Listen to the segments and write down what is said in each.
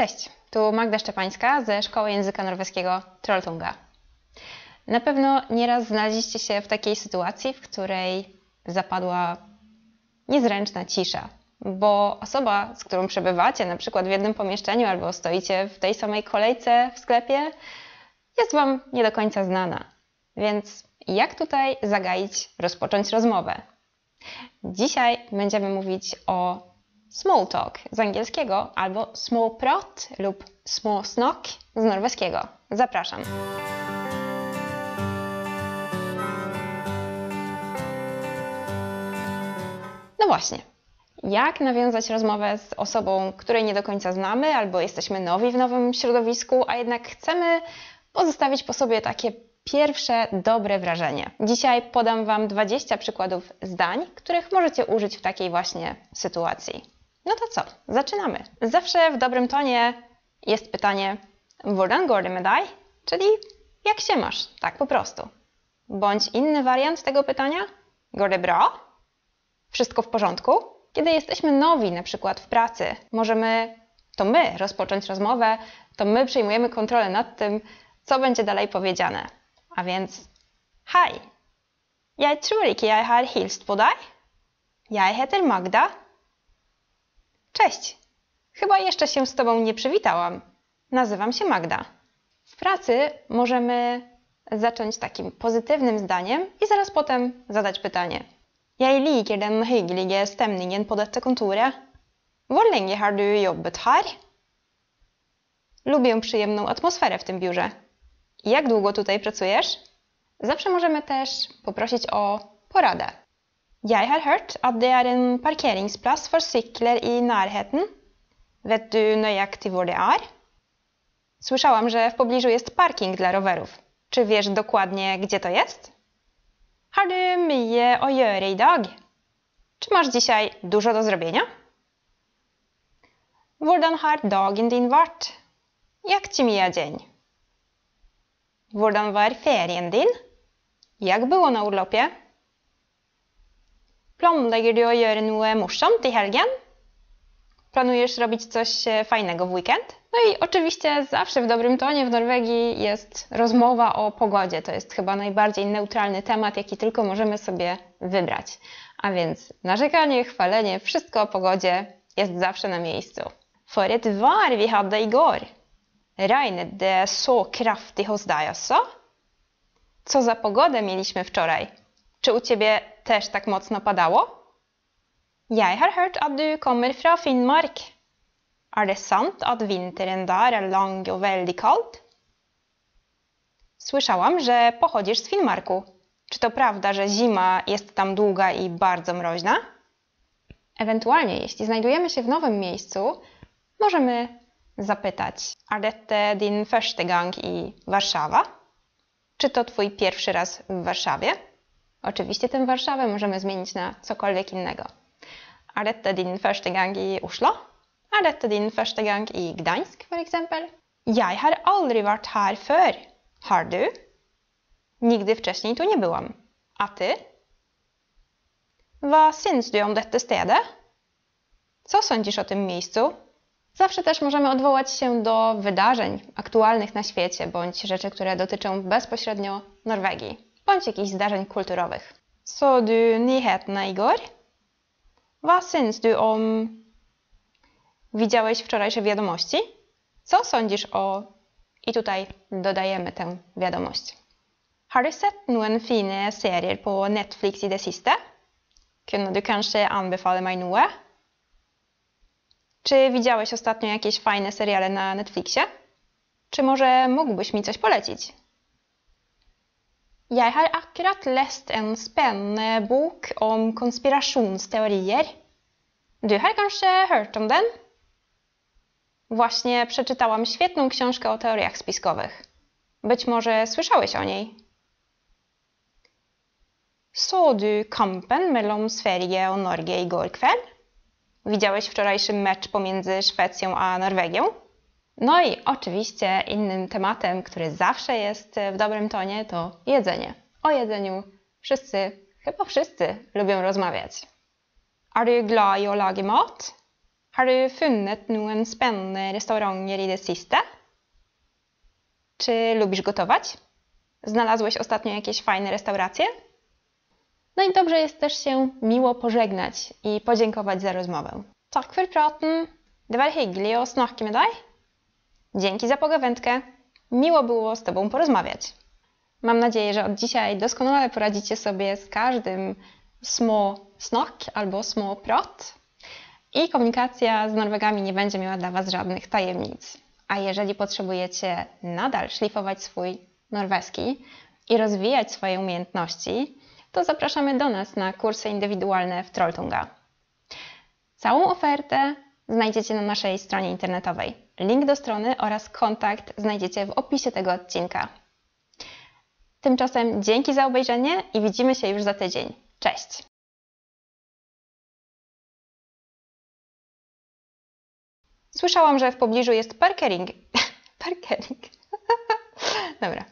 Cześć, tu Magda Szczepańska ze Szkoły Języka Norweskiego Trolltunga. Na pewno nieraz znaleźliście się w takiej sytuacji, w której zapadła niezręczna cisza, bo osoba, z którą przebywacie, na przykład w jednym pomieszczeniu albo stoicie w tej samej kolejce w sklepie, jest Wam nie do końca znana. Więc jak tutaj zagaić, rozpocząć rozmowę? Dzisiaj będziemy mówić o small talk z angielskiego albo small prat lub small snock z norweskiego. Zapraszam. No właśnie. Jak nawiązać rozmowę z osobą, której nie do końca znamy, albo jesteśmy nowi w nowym środowisku, a jednak chcemy pozostawić po sobie takie pierwsze dobre wrażenie. Dzisiaj podam Wam 20 przykładów zdań, których możecie użyć w takiej właśnie sytuacji. No to co? Zaczynamy. Zawsze w dobrym tonie jest pytanie med dig? Czyli jak się masz? Tak po prostu. Bądź inny wariant tego pytania bra? Wszystko w porządku? Kiedy jesteśmy nowi, na przykład w pracy, możemy to my rozpocząć rozmowę, to my przejmujemy kontrolę nad tym, co będzie dalej powiedziane. A więc Hej! Jeg tror ikke jeg har hilst på deg. Heter Magda. Cześć! Chyba jeszcze się z Tobą nie przywitałam. Nazywam się Magda. W pracy możemy zacząć takim pozytywnym zdaniem i zaraz potem zadać pytanie. Jeg liker den hyggelige stemningen på dette kontoret. Hvor lenge har du jobbet her? Lubię przyjemną atmosferę w tym biurze. Jak długo tutaj pracujesz? Zawsze możemy też poprosić o poradę. Jeg har hørt at det er en parkeringsplass for sykler i nærheten. Vet du nøyaktig hvor det er? Słyszałam, że w pobliżu jest parking dla rowerów. Czy wiesz dokładnie, gdzie to jest? Har du mye å gjøre i dag? Czy masz dzisiaj dużo do zrobienia? Hvordan har dagen din vært? Jak ci mija dzień? Hvordan var ferien din? Jak było na urlopie? Planlegger du å gjøre noe morsomt i helgen? Planujesz robić coś fajnego w weekend? No i oczywiście zawsze w dobrym tonie w Norwegii jest rozmowa o pogodzie. To jest chyba najbardziej neutralny temat, jaki tylko możemy sobie wybrać. A więc narzekanie, chwalenie, wszystko o pogodzie jest zawsze na miejscu. For et vær vi hadde igår. Regnet det så kraftig hos deg også? Co za pogodę mieliśmy wczoraj? Czy u ciebie też tak mocno padało? Jeg har hørt at du kommer fra Finnmark. Er det sant at vinteren der er lang og veldig kald? Słyszałam, że pochodzisz z Finnmarku. Czy to prawda, że zima jest tam długa i bardzo mroźna? Ewentualnie, jeśli znajdujemy się w nowym miejscu, możemy zapytać: Er dette din første gang i Warszawa? Czy to twój pierwszy raz w Warszawie? Oczywiście tę Warszawę możemy zmienić na cokolwiek innego. Dette din første gang i Oslo? Dette din første gang i Gdańsk, for eksempel? Jeg har aldri vært her før. Har du? Nigdy wcześniej tu nie byłam. A ty? Hva syns du om dette stedet? Co sądzisz o tym miejscu? Zawsze też możemy odwołać się do wydarzeń aktualnych na świecie, bądź rzeczy, które dotyczą bezpośrednio Norwegii, bądź jakichś zdarzeń kulturowych. Så du nyhetene i går? Syns du om... Widziałeś wczorajsze wiadomości? Co sądzisz o... I tutaj dodajemy tę wiadomość. Har du sett noen fine serier på Netflix i det siste? Kunne du kanskje anbefale meg noe? Czy widziałeś ostatnio jakieś fajne seriale na Netflixie? Czy może mógłbyś mi coś polecić? Jeg har akkurat lest en spennende bok om konspirasjonsteorier. Du har kanskje hørt om den? Właśnie przeczytałam świetną książkę o teoriach spiskowych. Być może słyszałeś o niej. Så du kampen mellom Sverige og Norge i går kveld? Widziałeś wczorajszy mecz pomiędzy Szwecją a Norwegią? No i oczywiście innym tematem, który zawsze jest w dobrym tonie, to jedzenie. O jedzeniu wszyscy, chyba wszyscy lubią rozmawiać. Er du glad i å mat? Har du funnet noen spennende restauranter i det siste? Czy lubisz gotować? Znalazłeś ostatnio jakieś fajne restauracje? No i dobrze jest też się miło pożegnać i podziękować za rozmowę. Tack för praten. Det var hyggelig att snacka med dig. Dzięki za pogawędkę. Miło było z Tobą porozmawiać. Mam nadzieję, że od dzisiaj doskonale poradzicie sobie z każdym små snack albo små prat i komunikacja z Norwegami nie będzie miała dla Was żadnych tajemnic. A jeżeli potrzebujecie nadal szlifować swój norweski i rozwijać swoje umiejętności, to zapraszamy do nas na kursy indywidualne w Trolltunga. Całą ofertę znajdziecie na naszej stronie internetowej. Link do strony oraz kontakt znajdziecie w opisie tego odcinka. Tymczasem dzięki za obejrzenie i widzimy się już za tydzień. Cześć! Słyszałam, że w pobliżu jest parkering. parkering. Dobra.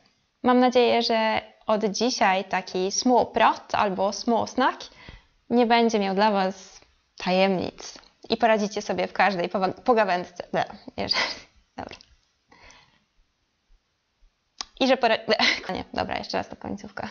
Mam nadzieję, że od dzisiaj taki small prat albo small snack nie będzie miał dla Was tajemnic i poradzicie sobie w każdej pogawędce. Dobra. I że pora... Nie, dobra, jeszcze raz ta końcówka.